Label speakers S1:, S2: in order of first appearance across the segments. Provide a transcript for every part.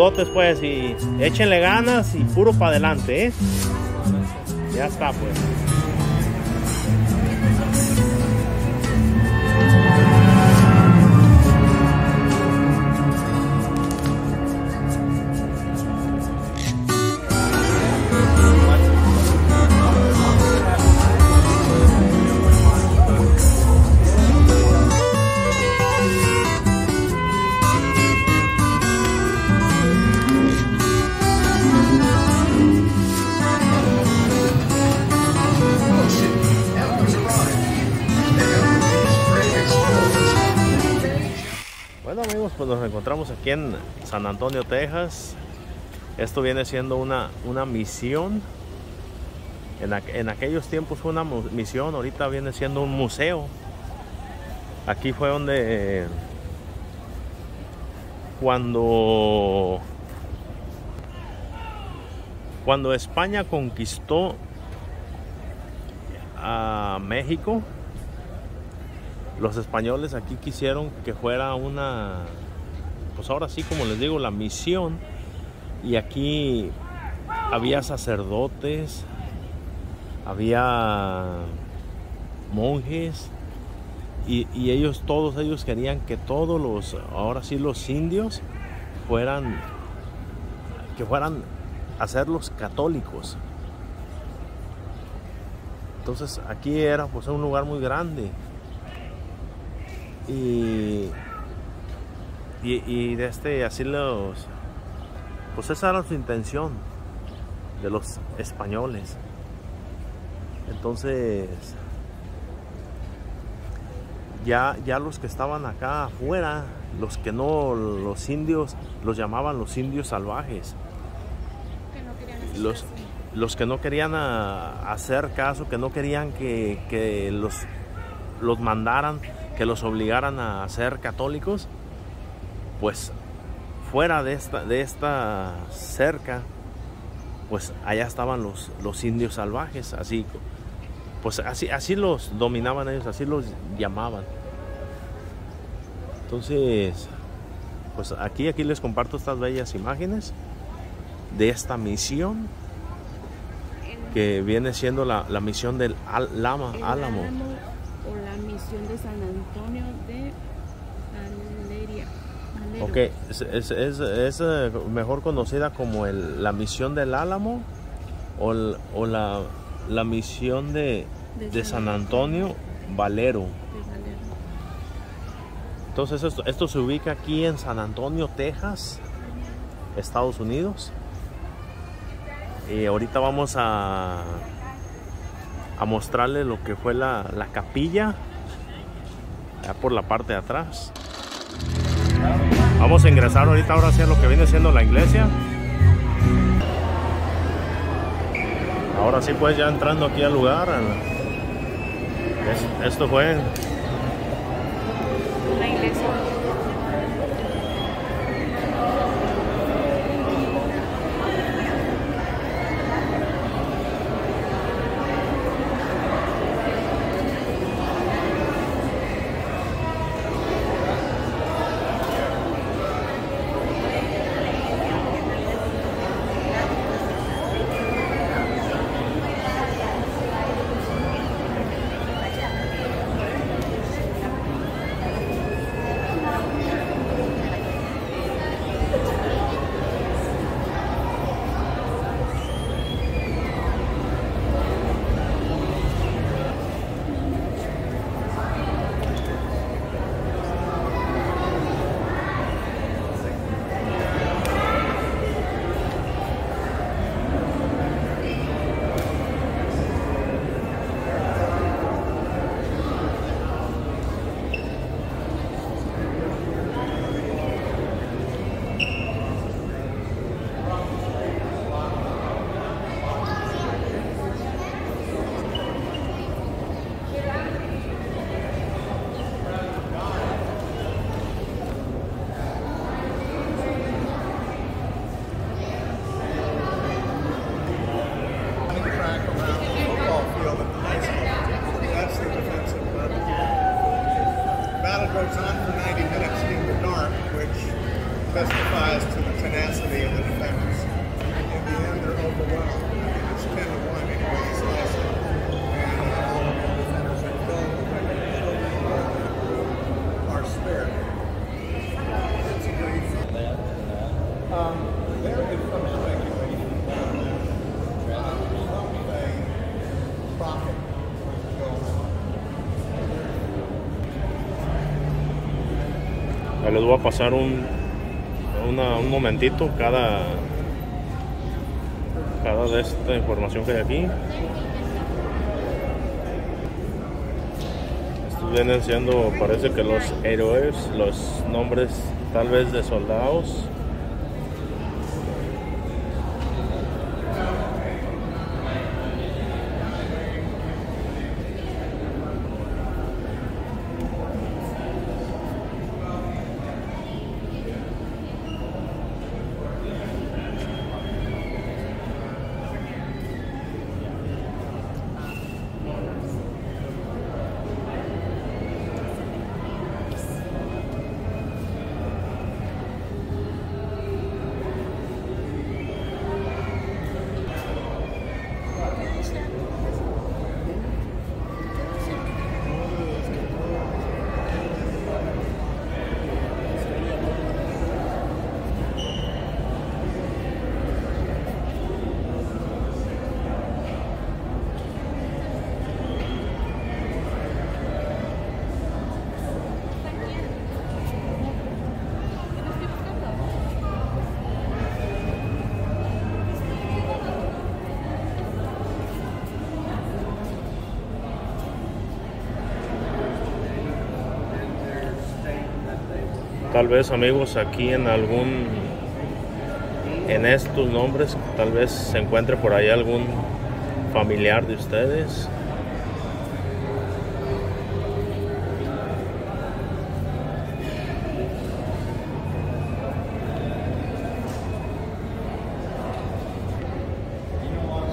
S1: Saludotes pues y échenle ganas y puro para adelante, ¿eh? Ya está pues. Pues nos encontramos aquí en San Antonio, Texas. Esto viene siendo una, una misión. En, aqu- en aquellos tiempos fue una misión, ahorita viene siendo un museo. Aquí fue donde cuando cuando España conquistó a México, los españoles aquí quisieron que fuera una, pues ahora sí, como les digo, la misión. Y aquí había sacerdotes, había monjes, y, ellos, todos ellos querían que todos los, ahora sí, los indios fueran, que fueran a ser los católicos. Entonces aquí era pues un lugar muy grande y, y, y de este así los pues esa era su intención de los españoles. Entonces ya, ya los que estaban acá afuera los que no los indios los llamaban los indios salvajes.
S2: Que no querían hacer
S1: los, los que no querían a- hacer caso, que no querían que, que los, los mandaran, que los obligaran a ser católicos, pues fuera de esta, de esta cerca, pues allá estaban los, los indios salvajes, así, pues así, así los dominaban ellos, así los llamaban. Entonces, pues aquí, aquí les comparto estas bellas imágenes de esta misión que viene siendo la, la misión del Al- Lama, Álamo.
S2: Misión de San Antonio de Valeria. Valero.
S1: Ok, es, es- es- es, eh, mejor conocida como el- la misión del Álamo o, el- o la, la misión de, de San Antonio Valero. Entonces esto, esto se ubica aquí en San Antonio, Texas, Estados Unidos. Y ahorita vamos a, a mostrarle lo que fue la, la capilla, por la parte de atrás. Vamos a ingresar ahorita ahora hacia lo que viene siendo la iglesia. Ahora sí pues ya entrando aquí al lugar. esto fue
S2: Una iglesia.
S1: Ya les voy a pasar un, una- un momentito cada, cada de esta información que hay aquí. Estos vienen siendo, parece que los héroes, los nombres tal vez de soldados. Tal vez amigos aquí en algún, en estos nombres, tal vez se encuentre por ahí algún familiar de ustedes.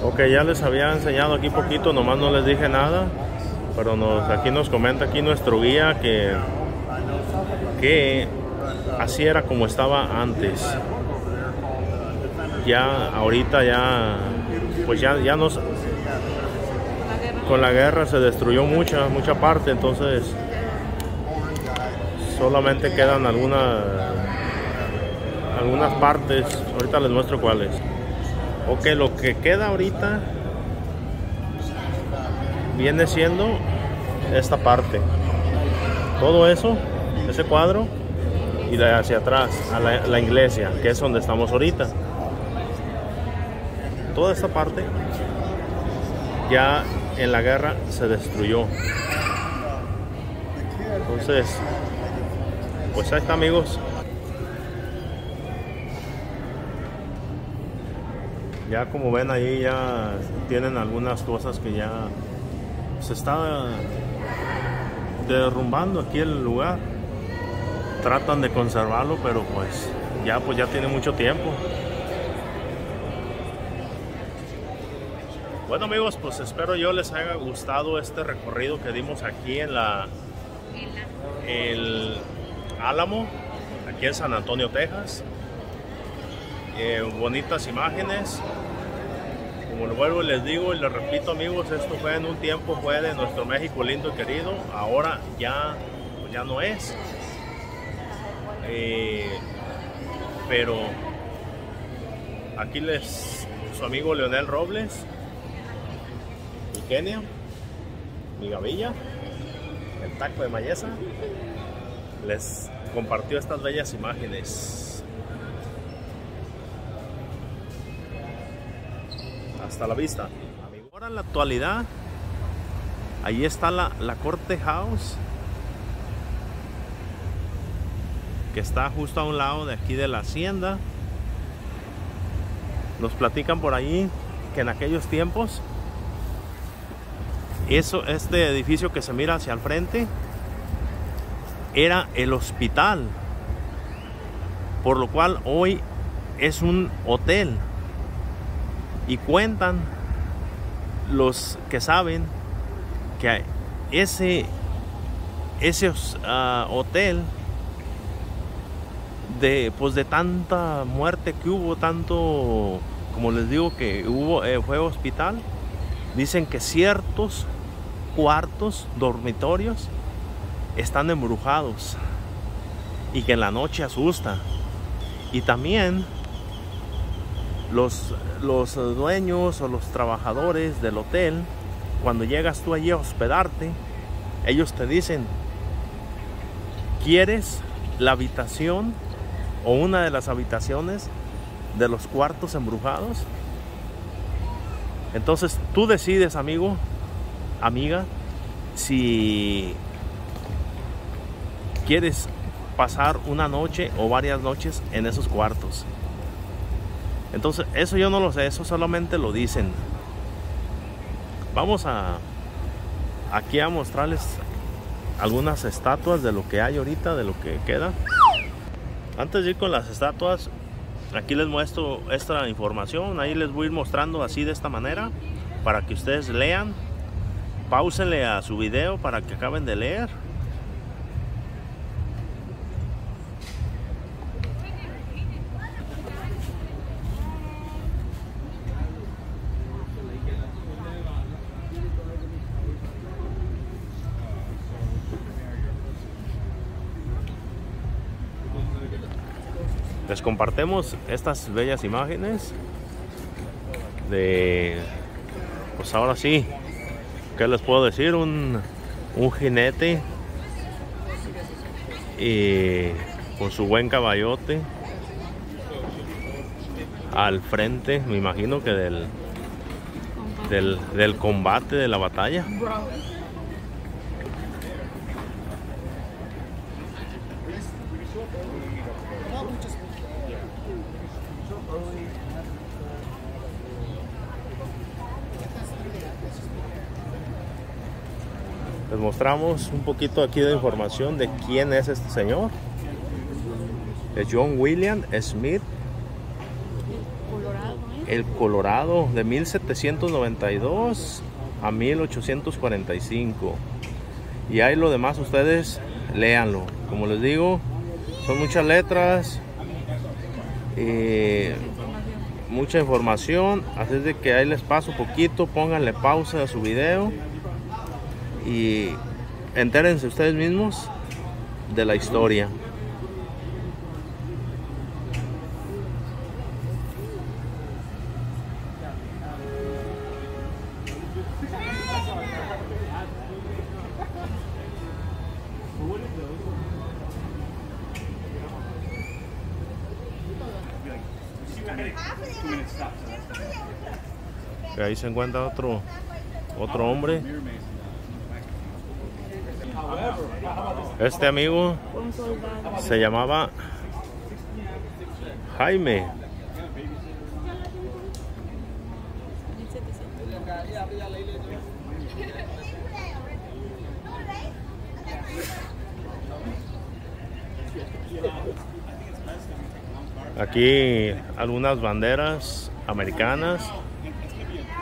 S1: Ok, ya les había enseñado aquí poquito, nomás no les dije nada, pero nos, aquí nos comenta aquí nuestro guía que, que así era como estaba antes. Ya ahorita ya, pues ya, ya nos, con la guerra se destruyó mucha, mucha parte, entonces solamente quedan algunas, algunas partes. Ahorita les muestro cuáles. Ok, lo que queda ahorita viene siendo esta parte. Todo eso, ese cuadro, y de hacia atrás, a la, la iglesia, que es donde estamos ahorita. Toda esta parte ya en la guerra se destruyó. Entonces, pues ahí está amigos. Ya como ven ahí ya tienen algunas cosas que ya se está derrumbando aquí el lugar. Tratan de conservarlo, pero pues ya pues ya tiene mucho tiempo. Bueno amigos, pues espero yo les haya gustado este recorrido que dimos aquí en la el Álamo, aquí en San Antonio, Texas. Eh, bonitas imágenes. Como vuelvo y les digo y les repito amigos, esto fue en un tiempo fue de nuestro México lindo y querido, ahora ya, pues ya no es. Eh, pero aquí les su amigo Leonel Robles, mi Kenia, mi Gavilla, el taco de Mayesa, les compartió estas bellas imágenes. Hasta la vista. Ahora en la actualidad, ahí está la, la Corte House, que está justo a un lado de aquí de la hacienda. Nos platican por ahí que en aquellos tiempos, eso, este edificio que se mira hacia el frente, era el hospital, por lo cual hoy es un hotel. Y cuentan los que saben que ese, ese ah, hotel de, pues de tanta muerte que hubo, tanto, como les digo, que hubo, eh, fue hospital, dicen que ciertos cuartos, dormitorios, están embrujados y que en la noche asusta. Y también los, los dueños o los trabajadores del hotel, cuando llegas tú allí a hospedarte, ellos te dicen, ¿quieres la habitación o una de las habitaciones de los cuartos embrujados? Entonces tú decides, amigo, amiga, si quieres pasar una noche o varias noches en esos cuartos. Entonces, eso yo no lo sé, eso solamente lo dicen. Vamos a aquí a mostrarles algunas estatuas de lo que hay ahorita, de lo que queda. Antes de ir con las estatuas, aquí les muestro esta información. Ahí les voy a ir mostrando así de esta manera para que ustedes lean. Páusenle a su video para que acaben de leer. Les compartemos estas bellas imágenes de pues ahora sí ¿qué les puedo decir? un, un jinete y con su buen caballote al frente me imagino que del del, del combate de la batalla un poquito aquí de información de quién es este señor. Es John William Smith,
S2: ¿eh?
S1: el Colorado de 1792 a 1845. Y ahí lo demás ustedes léanlo. Como les digo, son muchas letras y mucha información. Así es de que ahí les paso poquito, pónganle pausa a su video y entérense ustedes mismos de la historia. Ahí se encuentra otro otro hombre. Este amigo se llamaba Jaime. Aquí algunas banderas americanas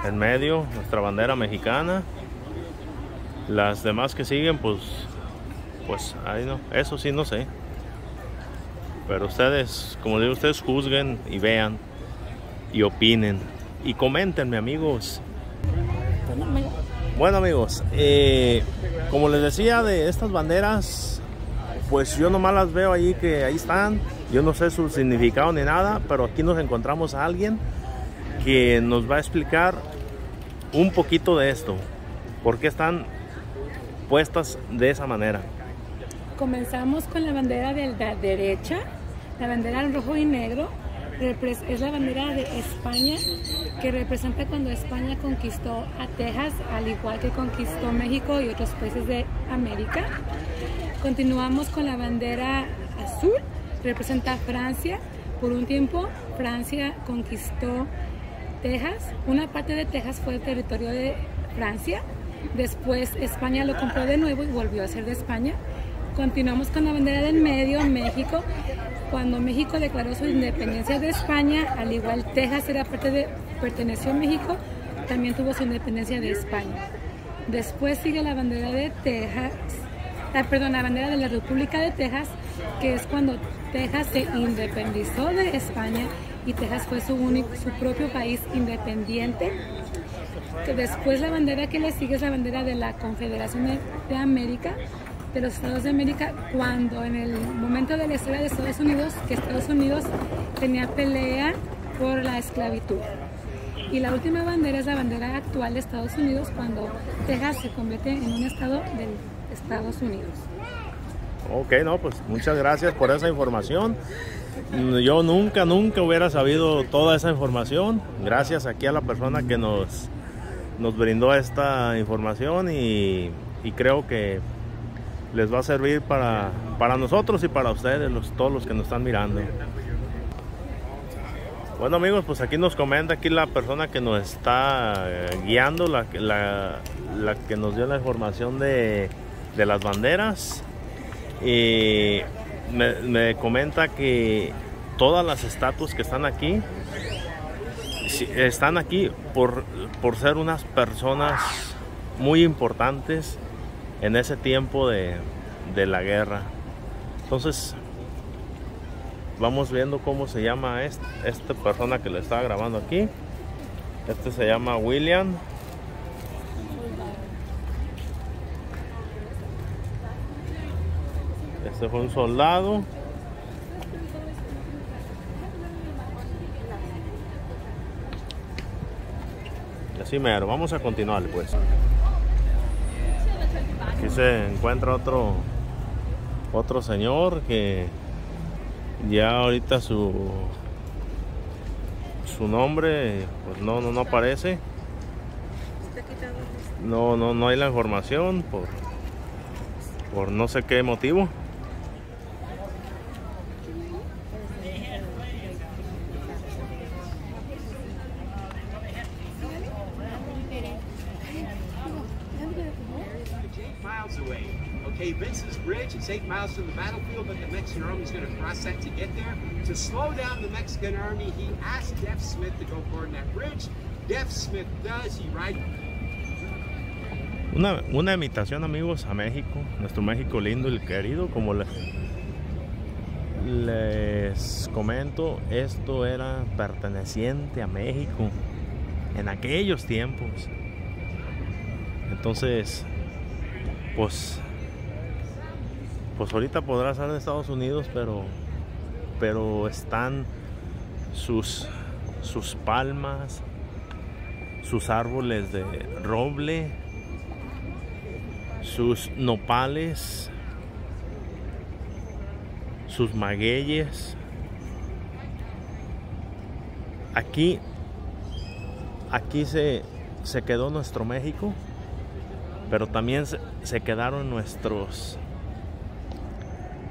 S1: en medio, nuestra bandera mexicana. Las demás que siguen, pues, pues ahí no, eso sí no sé. Pero ustedes, como digo, ustedes juzguen y vean y opinen y comentenme, amigos. Bueno, amigos, eh, como les decía de estas banderas, pues yo nomás las veo ahí que ahí están. Yo no sé su significado ni nada, pero aquí nos encontramos a alguien que nos va a explicar un poquito de esto. ¿Por qué están puestas de esa manera?
S2: Comenzamos con la bandera de la derecha, la bandera en rojo y negro. Es la bandera de España que representa cuando España conquistó a Texas, al igual que conquistó México y otros países de América. Continuamos con la bandera azul, representa a Francia. Por un tiempo, Francia conquistó Texas. Una parte de Texas fue el territorio de Francia. Después España lo compró de nuevo y volvió a ser de España. Continuamos con la bandera del medio, México. Cuando México declaró su independencia de España, al igual Texas era parte de, perteneció a México, también tuvo su independencia de España. Después sigue la bandera de Texas, ah, perdón, la bandera de la República de Texas, que es cuando Texas se independizó de España y Texas fue su, único, su propio país independiente. Después la bandera que le sigue es la bandera de la Confederación de, de América, de los Estados de América, cuando en el momento de la historia de Estados Unidos, que Estados Unidos tenía pelea por la esclavitud. Y la última bandera es la bandera actual de Estados Unidos cuando Texas se convierte en un estado de Estados Unidos.
S1: Ok, no, pues muchas gracias por esa información. Yo nunca, nunca hubiera sabido toda esa información. Gracias aquí a la persona que nos, nos brindó esta información y, y creo que les va a servir para, para nosotros y para ustedes, los, todos los que nos están mirando. Bueno amigos, pues aquí nos comenta aquí la persona que nos está eh, guiando, la, la, que nos dio la información de, de las banderas. Y me, me comenta que todas las estatuas que están aquí están aquí por, por ser unas personas muy importantes en ese tiempo de, de la guerra. Entonces, vamos viendo cómo se llama este, esta persona que le estaba grabando aquí. Este se llama William. Este fue un soldado. Así mero, vamos a continuar pues. Se encuentra otro otro señor que ya ahorita su su nombre pues no no, no aparece. No no no hay la información por por no sé qué motivo
S3: Going to cross that to get there. To slow down the Mexican army, he asked Smith to go that bridge. Smith does. He.
S1: Una, una invitación amigos a México, nuestro México lindo y querido, como les, les comento, esto era perteneciente a México en aquellos tiempos. Entonces, pues, pues ahorita podrá ser de Estados Unidos, pero, pero están sus, sus palmas, sus árboles de roble, sus nopales, sus magueyes. Aquí, aquí se, se quedó nuestro México, pero también se, se quedaron nuestros,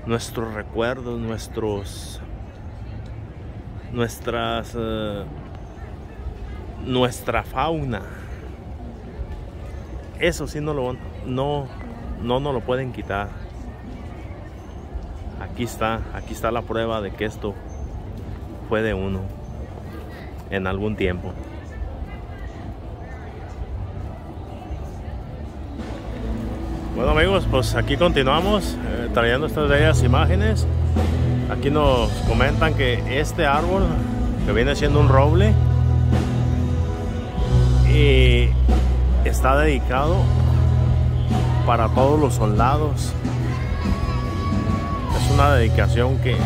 S1: nuestros recuerdos, nuestros, nuestras, eh, nuestra fauna. Eso sí no lo, no, no nos lo pueden quitar. Aquí está, aquí está la prueba de que esto fue de uno en algún tiempo. Bueno amigos, pues aquí continuamos eh, trayendo estas bellas imágenes. Aquí nos comentan que este árbol, que viene siendo un roble, y está dedicado para todos los soldados. Es una dedicación que,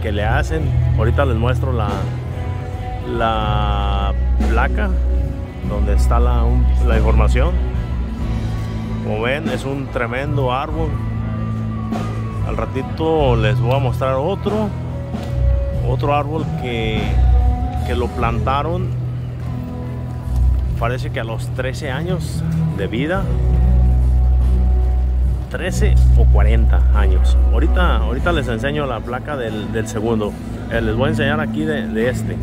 S1: que le hacen. Ahorita les muestro la, la placa donde está la, la información. Como ven, es un tremendo árbol. Al ratito les voy a mostrar otro. Otro árbol que, que lo plantaron. Parece que a los 13 años de vida. 13 o 40 años. Ahorita, ahorita les enseño la placa del, segundo. Eh, les voy a enseñar aquí de este.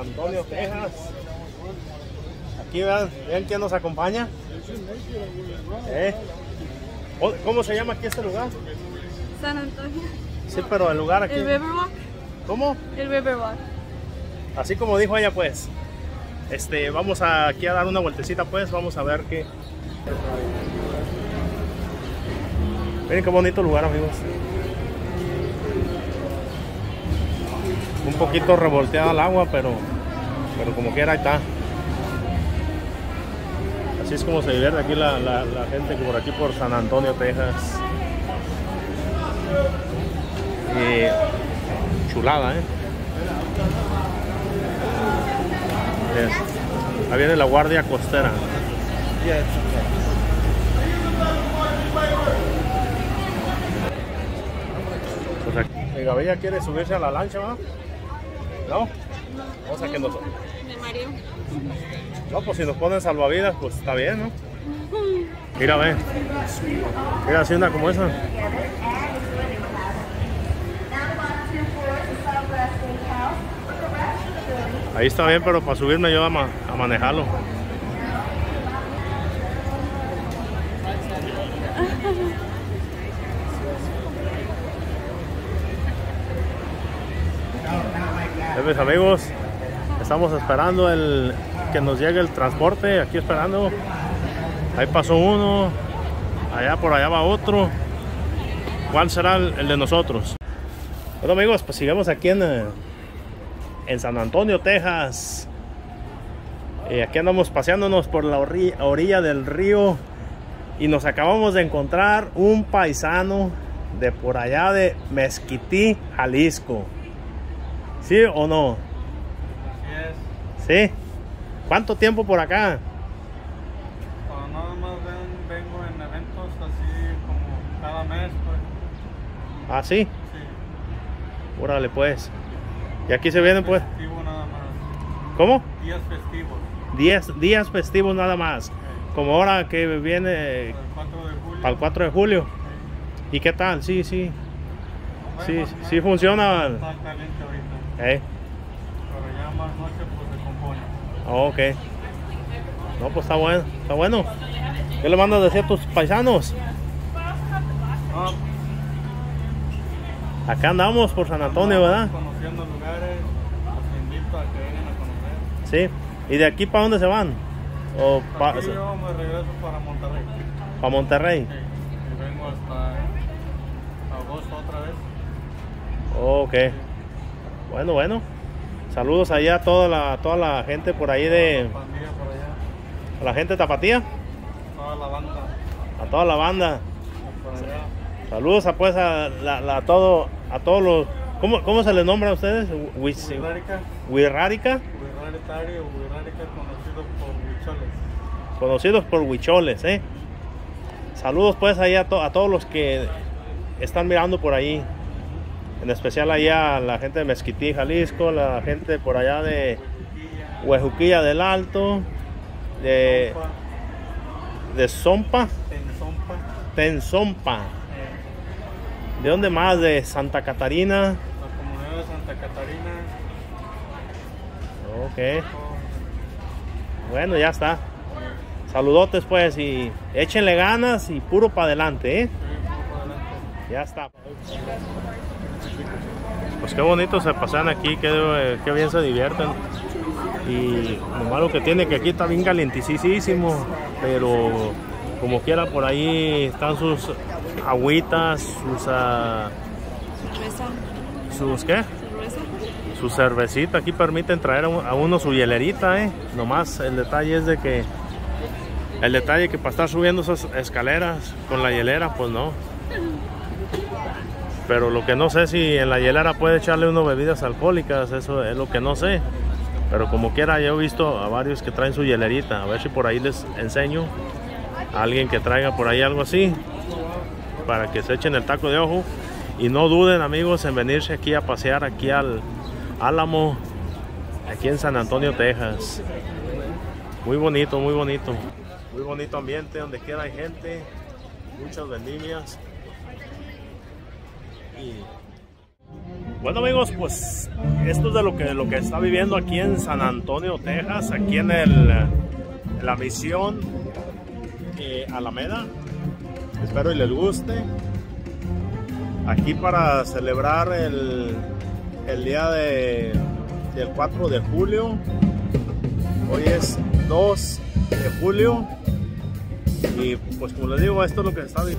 S1: Antonio, Texas. Aquí vean, vean quién nos acompaña. ¿Eh? ¿Cómo se llama aquí este lugar?
S4: San Antonio.
S1: Sí, pero el lugar aquí.
S4: El Riverwalk.
S1: ¿Cómo?
S4: El Riverwalk.
S1: Así como dijo ella, pues. Este, vamos a, aquí a dar una vueltecita, pues. Vamos a ver qué. Miren qué bonito lugar, amigos. Un poquito revolteada el agua, pero, pero como quiera, ahí está. Así es como se divierte aquí la, la- la gente por aquí por San Antonio, Texas. Y chulada, ¿eh? Ahí viene la guardia costera. Pues el Gabella quiere subirse a la lancha, ¿va? ¿No? O sea que.
S4: Me mareo.
S1: No, pues si nos ponen salvavidas, pues está bien, ¿no? Mira, ve. Mira, así una como esa. Ahí está bien, pero para subirme yo a, ma- a manejarlo. Amigos, estamos esperando el que nos llegue el transporte, aquí esperando. Ahí pasó uno, allá por allá va otro. ¿Cuál será el, de nosotros? Bueno amigos, pues sigamos aquí en, eh, en San Antonio, Texas. Eh, aquí andamos paseándonos por la orri- orilla del río y nos acabamos de encontrar un paisano de por allá de Mezquití, Jalisco. ¿Sí o no? ¿Sí? ¿Cuánto tiempo por acá?
S5: Pues nada más ven- vengo en eventos así como cada mes, pues.
S1: ¿Ah, sí?
S5: Sí.
S1: Órale pues. Y aquí se vienen pues.
S5: Festivo nada más.
S1: ¿Cómo?
S5: Días festivos.
S1: Días, días festivos nada más. Como ahora que viene
S5: El 4 de julio.
S1: para el 4 de julio. ¿Y qué tal? Sí, sí. Sí,
S5: Bueno,
S1: sí funciona.
S5: Está caliente.
S1: Eh,
S5: Pero ya más noche pues se compone.
S1: oh, ok. No, pues está bueno, está bueno. ¿Qué le mandas a decir a tus paisanos?
S5: No,
S1: Acá andamos por San Antonio, ¿verdad?
S5: Conociendo lugares, los invito a que vengan a conocer.
S1: Sí. ¿Y de aquí para dónde se van? ¿O para
S5: Aquí yo me regreso para Monterrey.
S1: Monterrey?
S5: Sí. Y vengo hasta agosto otra vez.
S1: Ok. Bueno, bueno. Saludos allá a toda la, toda la gente por ahí de... A la gente tapatía.
S5: Toda la banda
S1: A toda la banda. Saludos a pues a, la- a todo, a todos los... ¿Cómo, cómo se les nombra a ustedes? Huis-
S5: Huirrárica,
S1: Huirrárica,
S5: Huirraritario o Huirrárica conocido por Huicholes.
S1: conocidos por huicholes, ¿eh? Saludos pues allá a, to- a todos los que están mirando por ahí. En especial allá la gente de Mezquití, Jalisco, la gente por allá de Huejuquilla del Alto, de, de Zompa,
S5: Tenzompa,
S1: ¿De dónde más? De Santa Catarina.
S5: la comunidad de Santa Catarina.
S1: Ok. Bueno, ya está. Saludotes pues y échenle ganas y puro para adelante, ¿eh? Ya está. Pues qué bonito se pasan aquí, qué, qué bien se divierten. Y lo malo que tiene que aquí está bien calientísimo, pero como quiera por ahí están sus agüitas, sus ah, sus qué? Su cervecita, aquí permiten traer a uno su hielerita, eh. Nomás el detalle es de que el detalle que para estar subiendo esas escaleras con la hielera, pues no. Pero lo que no sé si en la hielera puede echarle uno bebidas alcohólicas, eso es lo que no sé. Pero como quiera, yo he visto a varios que traen su hielerita. A ver si por ahí les enseño a alguien que traiga por ahí algo así. Para que se echen el taco de ojo. Y no duden, amigos, en venirse aquí a pasear aquí al Álamo, aquí en San Antonio, Texas. Muy bonito, muy bonito. Muy bonito ambiente, donde quiera hay gente, muchas vendimias. Bueno amigos, pues esto es de lo que, lo que está viviendo aquí en San Antonio, Texas, aquí en el la misión eh, Alameda. Espero y les guste. Aquí para celebrar el, el día de, del 4 de julio. Hoy es 2 de julio. Y pues como les digo, esto es lo que está
S6: Look,